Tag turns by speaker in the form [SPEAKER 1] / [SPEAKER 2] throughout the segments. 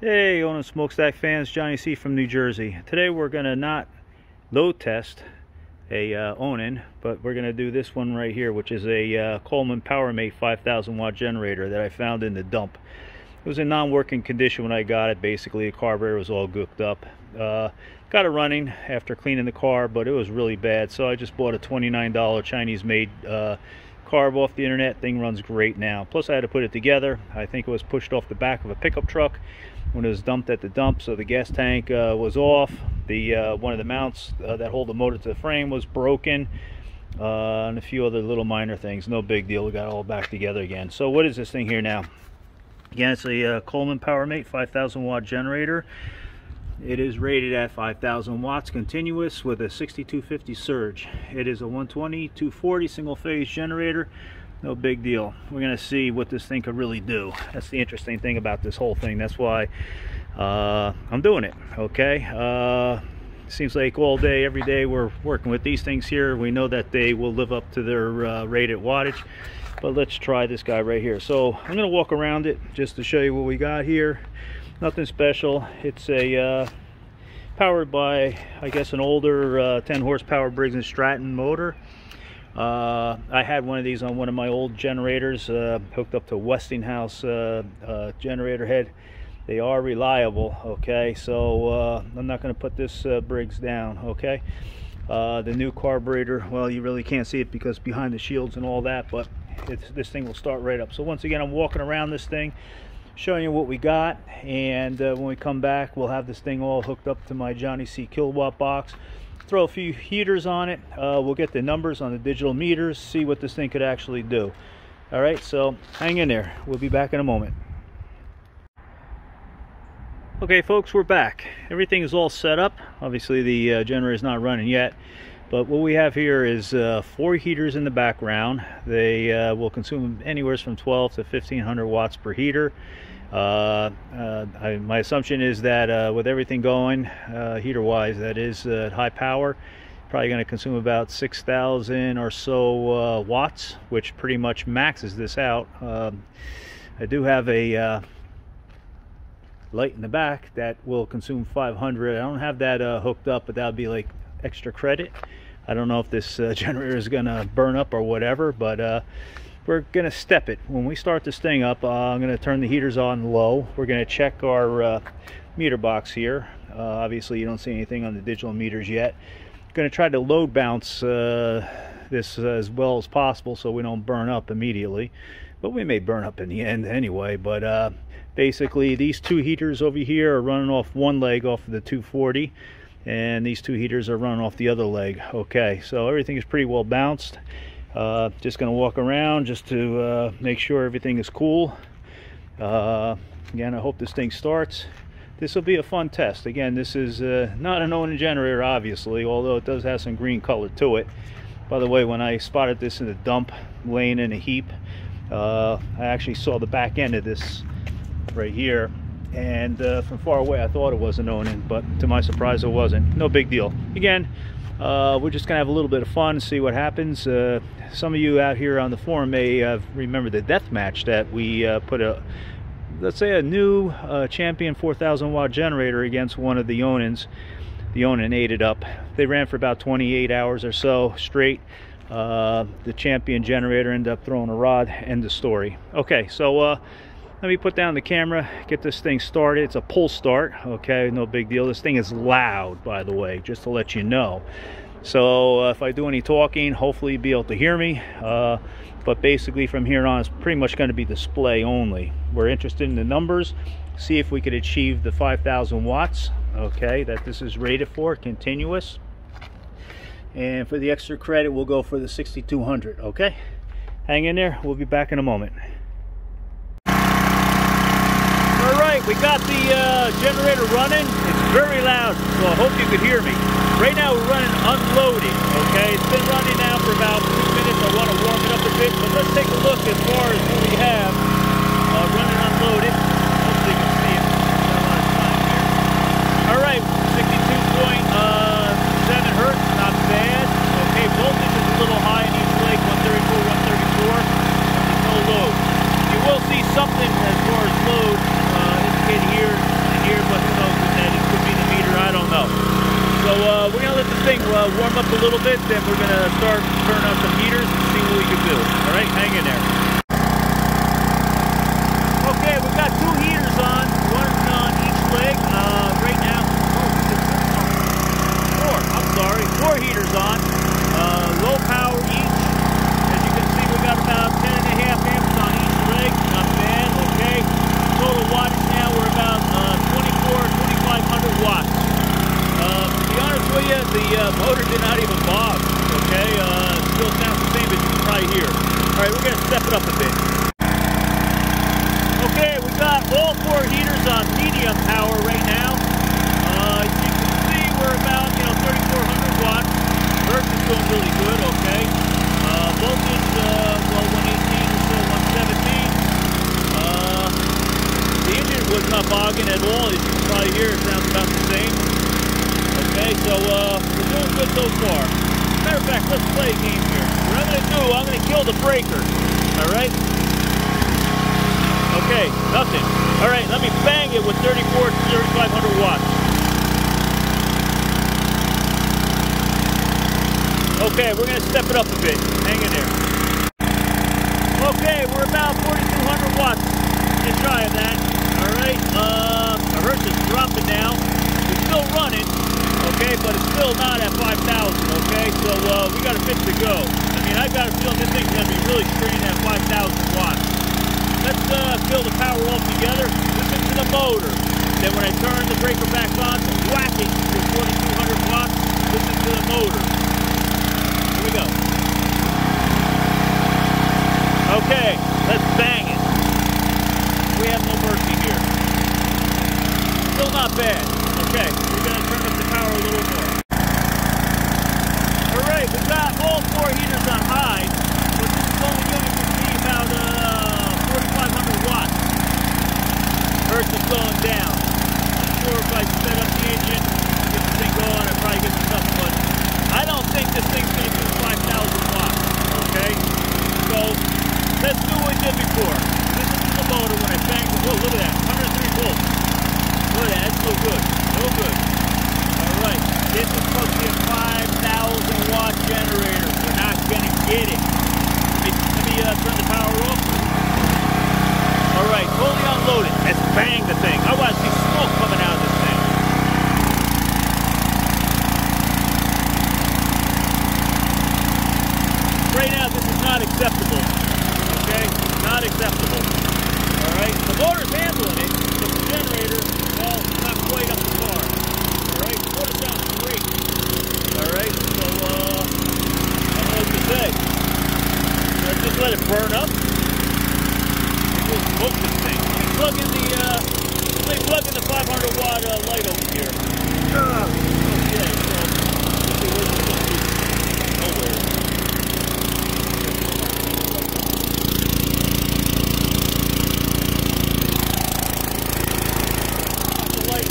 [SPEAKER 1] Hey, Onan Smokestack fans, Johnny C from New Jersey. Today we're going to not load test a uh, Onan, but we're going to do this one right here, which is a uh, Coleman PowerMate 5000 watt generator that I found in the dump. It was in non-working condition when I got it. Basically, the carburetor was all gooked up. Uh, got it running after cleaning the car, but it was really bad. So I just bought a $29 Chinese-made uh, carb off the internet. Thing runs great now. Plus, I had to put it together. I think it was pushed off the back of a pickup truck when it was dumped at the dump so the gas tank uh, was off the uh, one of the mounts uh, that hold the motor to the frame was broken uh, and a few other little minor things no big deal we got all back together again so what is this thing here now again it's a uh, Coleman PowerMate 5000 watt generator it is rated at 5000 watts continuous with a 6250 surge it is a 120 240 single phase generator no big deal. We're going to see what this thing could really do. That's the interesting thing about this whole thing. That's why uh, I'm doing it, okay? Uh, seems like all day, every day we're working with these things here. We know that they will live up to their uh, rated wattage, but let's try this guy right here. So I'm going to walk around it just to show you what we got here. Nothing special. It's a uh, powered by, I guess, an older uh, 10 horsepower Briggs & Stratton motor. Uh, I had one of these on one of my old generators uh, hooked up to Westinghouse uh, uh generator head. They are reliable, okay? So I'm not going to put this Briggs down, okay? the new carburetor, well, you really can't see it because behind the shields and all that, but this thing will start right up. So once again, I'm walking around this thing, showing you what we got, and when we come back, we'll have this thing all hooked up to my Johnny C kilowatt box throw a few heaters on it. Uh, we'll get the numbers on the digital meters, see what this thing could actually do. All right, so hang in there. We'll be back in a moment. Okay, folks, we're back. Everything is all set up. Obviously, the uh, generator is not running yet. But what we have here is uh, four heaters in the background. They uh, will consume anywhere from 12 to 1500 watts per heater. Uh, uh, I, my assumption is that uh, with everything going uh, heater wise that is uh, high power probably going to consume about 6,000 or so watts which pretty much maxes this out. Um, I do have a light in the back that will consume 500 I don't have that hooked up but that would be like extra credit. I don't know if this generator is gonna burn up or whatever but we're to step it. When we start this thing up, uh, I'm to turn the heaters on low. We're to check our uh, meter box here. Uh, obviously, you don't see anything on the digital meters yet. To try to load bounce uh, this as well as possible so we don't burn up immediately. But we may burn up in the end anyway. But uh, basically, these two heaters over here are running off one leg off of the 240 and these two heaters are running off the other leg okay so everything is pretty well bounced uh, just going to walk around just to uh, make sure everything is cool. Uh, again, I hope this thing starts. This will be a fun test. Again, this is uh, not an Onan generator, obviously, although it does have some green color to it. By the way, when I spotted this in the dump, laying in a heap, uh, I actually saw the back end of this right here. And uh, from far away, I thought it was an Onan, but to my surprise, it wasn't. No big deal. Again, uh, we're just gonna have a little bit of fun see what happens. Uh, some of you out here on the forum may uh, remember the death match that we uh, put a let's say a new uh, champion 4000 watt generator against one of the Onans the Onan ate it up. They ran for about 28 hours or so straight. Uh, the champion generator ended up throwing a rod. End the story. Okay so let me put down the camera get this thing started. It's a pull start okay no big deal. This thing is loud by the way just to let you know. So uh, if I do any talking hopefully you'll be able to hear me. Uh, but basically from here on it's pretty much going to be display only. We're interested in the numbers see if we could achieve the 5,000 watts okay that this is rated for continuous. And for the extra credit we'll go for the 6200 okay? Hang in there we'll be back in a moment right, we got the uh, generator running. It's very loud, so I hope you could hear me. Right now we're running unloading, okay? It's been running now for about two minutes. I want to warm it up a bit, but let's take a look as far as what we have uh, running unloaded. Hopefully you can see it. All right, 62.7 uh, hertz, not bad. Okay, voltage is a little high in each leg, 134, 134. There's no load. You will see something as far as load here uh, warm up a little bit, then we're going to start turning on some heaters and see what we can do. All right, hang in there. Okay, we've got two heaters on, one on each leg. Uh, right now, four, I'm sorry, four heaters on. Uh, low power each. As you can see, we got about 10 and a half amps on each leg. Not bad, okay. Total wattage now, we're about uh, 24, 2500 watts. Uh, to be honest with you, the uh, motor did not even bog, okay. Uh, still sounds the same, but you can probably hear. All right, we're gonna step it up a bit. Okay, we got all four heaters on medium power right now. Uh, you can see we're about, you know, 3,400 watts. Is doing really good, okay. Uh, voltage, uh, well, 118 or so, 117. Uh, the engine was not bogging at all. As you can probably hear, it sounds about the same. Okay, so, uh, we're doing good so far. Matter of fact, let's play a game here. What I'm gonna do, I'm gonna kill the breaker. All right? Nothing. All right, let me bang it with 34 to 3500 watts. Okay, we're gonna step it up a bit. Hang in there. Okay, we're about 4200 watts. Just shy of that. All right, uh, our hertz is dropping now. It's still running, okay, but it's still not at 5,000, okay? So, uh, we got a bit to go. I mean, I've got a feeling this thing's gonna be really screaming at 5,000 watts. Let's uh, fill the power all together. Listen to the motor. Then when I turn the breaker back on, whack it to 4,200 watts. Listen to the motor. Here we go. Okay, let's bang it. We have no mercy here. Still not bad. Okay, we're gonna turn up the power a little more. All right, we got all four heaters on high, but this is only going to be about uh, 4,500 watts. Hertz is going down. I'm sure if I set up the engine, get the thing going, I'd probably get some stuff, but I don't think this thing's going to do 5,000 watts, okay? So, let's do what we did before. Listen to the motor when I bang the, oh, look at that, 103 volts. Look at that, that's no good, no good. All right, this is supposed to be a 5,000 watt generator. We're not going to get it. Let me, let me uh, turn the power off. All right, fully unloaded. Let's bang the thing. I want to see smoke coming out of this thing. Right now, this is not acceptable. Okay? Not acceptable. Motor's handling it, the generator, well, not quite up to par. All right? The motor sounds great. All right? So, uh, I don't know what to say. Let's just let it burn up. We'll this thing. Let plug in the, uh, plug in the 500 watt uh, light over here. Uh, okay, so, let's see, where's it supposed to be? Nowhere. The light.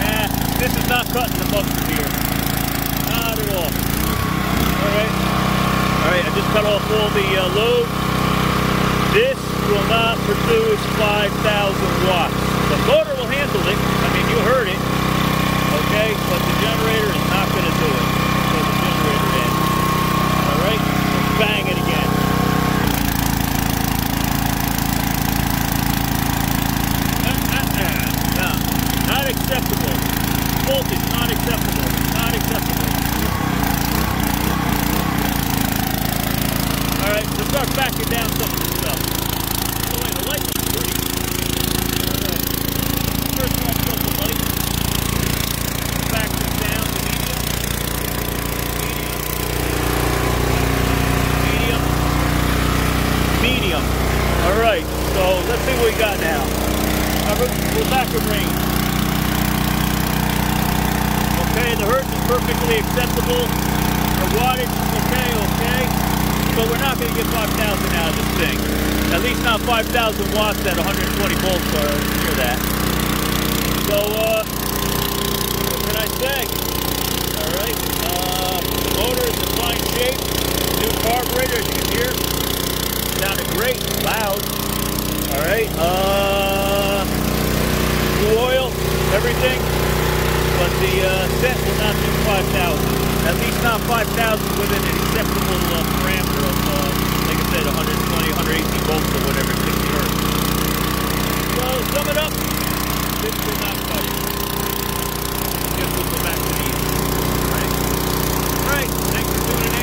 [SPEAKER 1] Nah, this is not cutting the mustard here. Not at all. Alright. Alright, I just cut off all the uh, load. This will not produce 5,000 watts. The motor will handle it. I mean, you heard it. Okay, but the generator is not going to do it. So the generator in. Alright, bang it again. No, not acceptable. Voltage, not acceptable. Not acceptable. Alright, let's start backing down some of this stuff. Oh wait, the light looks pretty. Alright. First one, up the light. Back this down to medium. Medium. Medium. Medium. Alright, so let's see what we got now. Now, we're, back in range. Okay, the hertz is perfectly acceptable. The wattage is okay, okay. But we're not going to get 5,000 out of this thing. At least not 5,000 watts at 120 volts or near that. So, uh, what can I say? Alright, uh, the motor is in fine shape. New carburetor, as you can hear. Sounded great, loud. All right. Uh, new oil, everything. But the uh, set will not do 5,000. At least not 5,000 within an acceptable uh, parameter of, uh, like I said, 120, 180 volts or whatever, 60 hertz. So, sum it up. This will not fight. Just we'll go back to these. All right. All right. Thanks for tuning in.